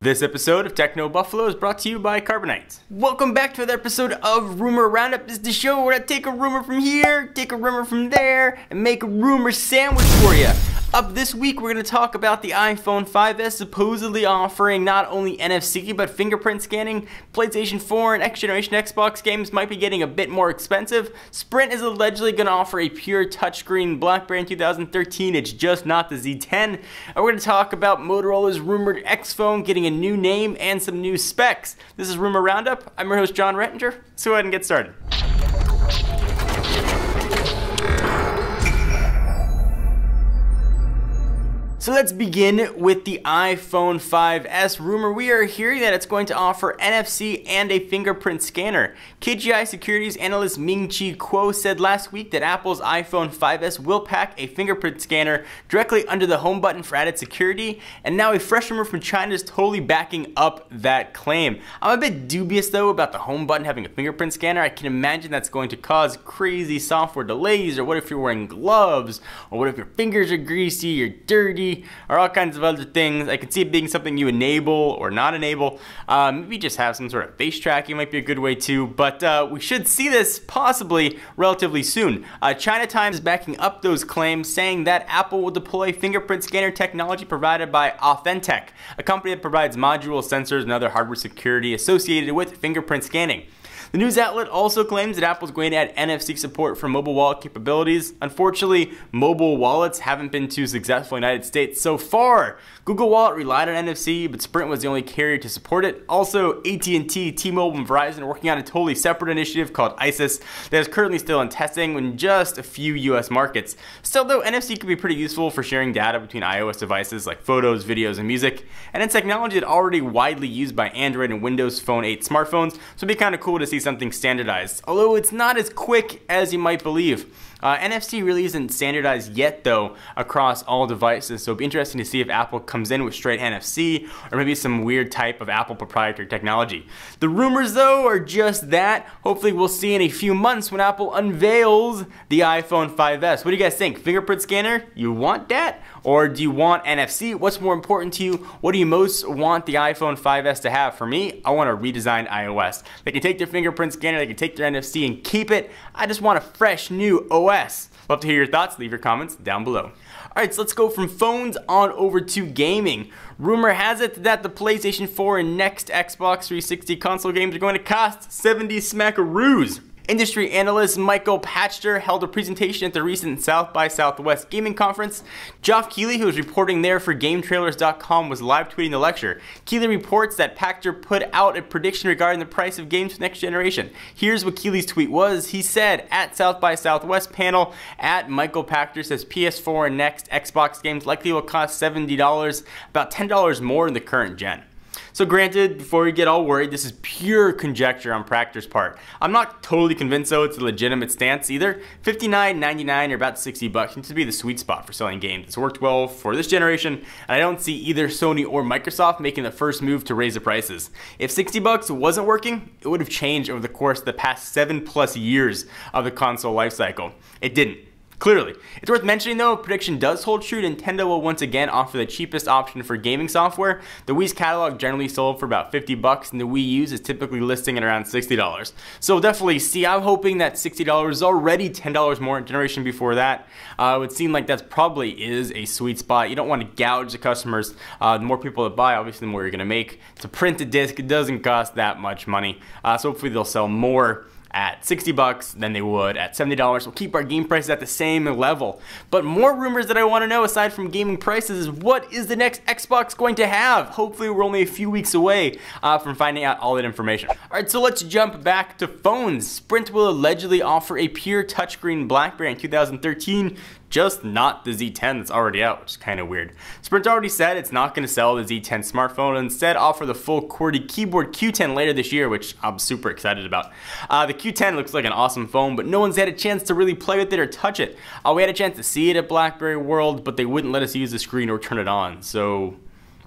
This episode of Techno Buffalo is brought to you by Carbonite. Welcome back to another episode of Rumor Roundup. This is the show where I take a rumor from here, take a rumor from there, and make a rumor sandwich for you. Up this week, we're going to talk about the iPhone 5s supposedly offering not only NFC but fingerprint scanning. PlayStation 4 and X generation Xbox games might be getting a bit more expensive. Sprint is allegedly going to offer a pure touchscreen BlackBerry in 2013. It's just not the Z10. And we're going to talk about Motorola's rumored X phone getting a new name and some new specs. This is Rumor Roundup. I'm your host, Jon Rettinger. Let's go ahead and get started. So let's begin with the iPhone 5s rumor. We are hearing that it's going to offer NFC and a fingerprint scanner. KGI Securities analyst Ming Chi Kuo said last week that Apple's iPhone 5s will pack a fingerprint scanner directly under the home button for added security, and now a fresh rumor from China is totally backing up that claim. I'm a bit dubious though about the home button having a fingerprint scanner. I can imagine that's going to cause crazy software delays, or what if you're wearing gloves, or what if your fingers are greasy or dirty, or all kinds of other things. I can see it being something you enable or not enable. Um, maybe just have some sort of face tracking might be a good way too, but uh, we should see this possibly relatively soon. Uh, China Times backing up those claims, saying that Apple will deploy fingerprint scanner technology provided by Authentec, a company that provides module sensors and other hardware security associated with fingerprint scanning. The news outlet also claims that Apple is going to add NFC support for mobile wallet capabilities. Unfortunately, mobile wallets haven't been too successful in the United States so far. Google Wallet relied on NFC, but Sprint was the only carrier to support it. Also, AT&T, T-Mobile, and Verizon are working on a totally separate initiative called ISIS that is currently still in testing in just a few US markets. Still though, NFC can be pretty useful for sharing data between iOS devices like photos, videos, and music, and it's technology that's already widely used by Android and Windows Phone 8 smartphones, so it'd be kind of cool to see something standardized, although it's not as quick as you might believe. Uh, NFC really isn't standardized yet though across all devices, so it'll be interesting to see if Apple comes in with straight NFC or maybe some weird type of Apple proprietary technology. The rumors though are just that. Hopefully we'll see in a few months when Apple unveils the iPhone 5S. What do you guys think? Fingerprint scanner? You want that? Or do you want NFC? What's more important to you? What do you most want the iPhone 5S to have? For me, I want a redesigned iOS. They can take their fingerprint scanner, they can take their NFC and keep it. I just want a fresh new OS. Love to hear your thoughts. Leave your comments down below. Alright, so let's go from phones on over to gaming. Rumor has it that the PlayStation 4 and next Xbox 360 console games are going to cost 70 smackaroos. Industry analyst Michael Pachter held a presentation at the recent South by Southwest gaming conference. Geoff Keighley, who was reporting there for GameTrailers.com, was live tweeting the lecture. Keighley reports that Pachter put out a prediction regarding the price of games for next generation. Here's what Keighley's tweet was. He said at South by Southwest panel, at Michael Pachter says PS4 and next Xbox games likely will cost $70, about $10 more in the current gen. So granted, before you get all worried, this is pure conjecture on Pachter's part. I'm not totally convinced though it's a legitimate stance either. 59, 99 or about 60 bucks seems to be the sweet spot for selling games. It's worked well for this generation, and I don't see either Sony or Microsoft making the first move to raise the prices. If 60 bucks wasn't working, it would have changed over the course of the past seven plus years of the console lifecycle. It didn't. Clearly. It's worth mentioning though, prediction does hold true. Nintendo will once again offer the cheapest option for gaming software. The Wii's catalog generally sold for about 50 bucks and the Wii U's is typically listing at around $60. So we'll see. I'm hoping that $60 is already $10 more in generation before that. Uh, it would seem like that probably is a sweet spot. You don't want to gouge the customers. Uh, the more people that buy, obviously the more you're going to make. To print a disc, it doesn't cost that much money. Uh, so hopefully they'll sell more at 60 bucks than they would at $70. We'll keep our game prices at the same level. But more rumors that I want to know aside from gaming prices is what is the next Xbox going to have? Hopefully we're only a few weeks away uh, from finding out all that information. All right, so let's jump back to phones. Sprint will allegedly offer a pure touchscreen BlackBerry in 2013 just not the Z10 that's already out, which is kind of weird. Sprint already said it's not going to sell the Z10 smartphone and instead offer the full QWERTY keyboard Q10 later this year, which I'm super excited about. Uh, the Q10 looks like an awesome phone, but no one's had a chance to really play with it or touch it. Uh, we had a chance to see it at BlackBerry World, but they wouldn't let us use the screen or turn it on, so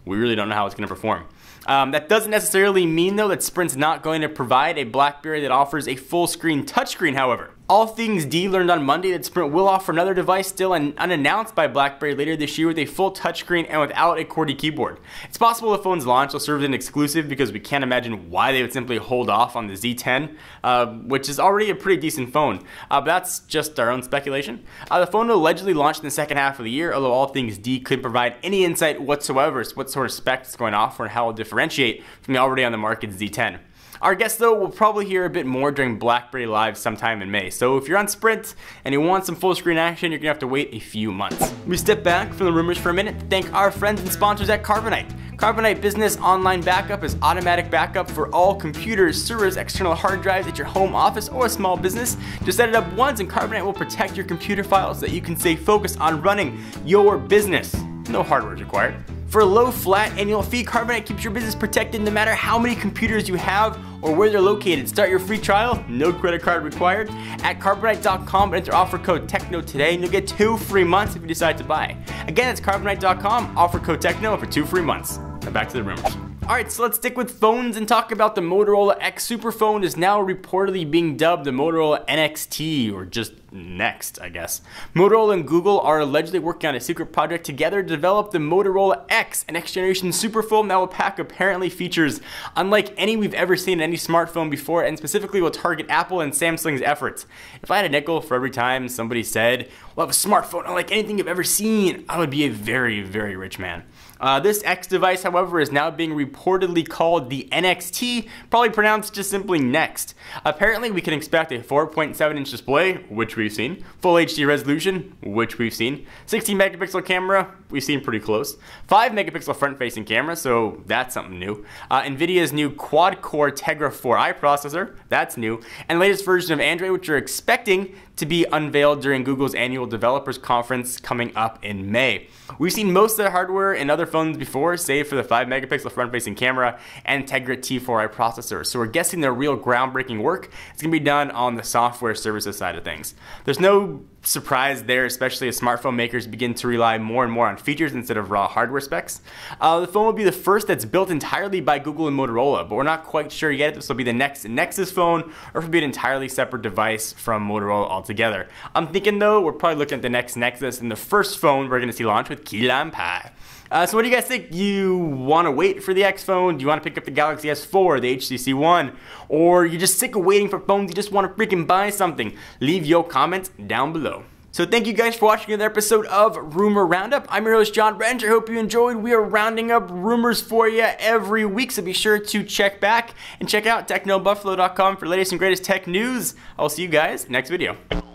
we really don't know how it's going to perform. Um, that doesn't necessarily mean though that Sprint's not going to provide a BlackBerry that offers a full screen touchscreen however. All Things D learned on Monday that Sprint will offer another device still unannounced by BlackBerry later this year with a full touchscreen and without a QWERTY keyboard. It's possible the phone's launch will serve as an exclusive because we can't imagine why they would simply hold off on the Z10, uh, which is already a pretty decent phone. Uh, but that's just our own speculation. Uh, the phone allegedly launch in the second half of the year, although All Things D could provide any insight whatsoever as to what sort of specs it's going to offer and how it will differentiate from the already on the market Z10. Our guest, though, will probably hear a bit more during BlackBerry Live sometime in May. So if you're on Sprint and you want some full screen action, you're gonna have to wait a few months. We step back from the rumors for a minute to thank our friends and sponsors at Carbonite. Carbonite Business Online Backup is automatic backup for all computers, servers, external hard drives at your home office or a small business. Just set it up once and Carbonite will protect your computer files so that you can stay focused on running your business. No hardware is required. For a low flat annual fee, Carbonite keeps your business protected no matter how many computers you have or where they're located. Start your free trial, no credit card required, at carbonite.com and enter offer code TECHNO today and you'll get two free months if you decide to buy. Again, it's carbonite.com, offer code TECHNO for two free months. Now back to the rumors. Alright, so let's stick with phones and talk about the Motorola X Superphone is now reportedly being dubbed the Motorola NXT, or just Next, I guess. Motorola and Google are allegedly working on a secret project together to develop the Motorola X, a next generation superphone that will pack apparently features unlike any we've ever seen in any smartphone before, and specifically will target Apple and Samsung's efforts. If I had a nickel for every time somebody said, we'll have a smartphone unlike anything you've ever seen, I would be a very, very rich man. Uh, this X device, however, is now being reportedly called the NXT, probably pronounced just simply Next. Apparently, we can expect a 4.7 inch display, which we've seen, full HD resolution, which we've seen, 16 megapixel camera, we've seen pretty close, 5 megapixel front facing camera, so that's something new, uh, NVIDIA's new quad core Tegra 4i processor, that's new, and latest version of Android, which we're expecting to be unveiled during Google's annual developers conference coming up in May. We've seen most of the hardware in other phones before, save for the 5 megapixel front facing camera and Tegra T4i processor. So we're guessing the real groundbreaking work is going to be done on the software services side of things. There's no surprise there, especially as smartphone makers begin to rely more and more on features instead of raw hardware specs. Uh, the phone will be the first that's built entirely by Google and Motorola, but we're not quite sure yet if this will be the next Nexus phone or if it'll be an entirely separate device from Motorola altogether. I'm thinking though, we're probably looking at the next Nexus and the first phone we're going to see launch with Key Lime Pie. Uh, so what do you guys think? You want to wait for the X phone? Do you want to pick up the Galaxy S4, the HTC One? Or you're just sick of waiting for phones, you just want to freaking buy something? Leave your comments down below. So thank you guys for watching another episode of Rumor Roundup. I'm your host, John Branch. I hope you enjoyed. We are rounding up rumors for you every week, so be sure to check back and check out technobuffalo.com for latest and greatest tech news. I'll see you guys next video.